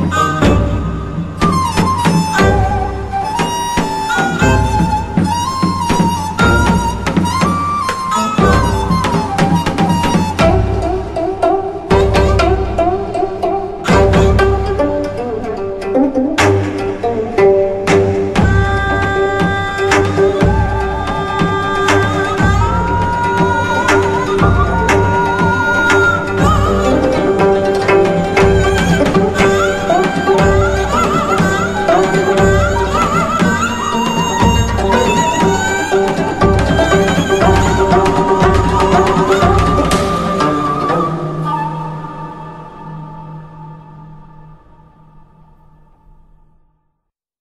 Oh.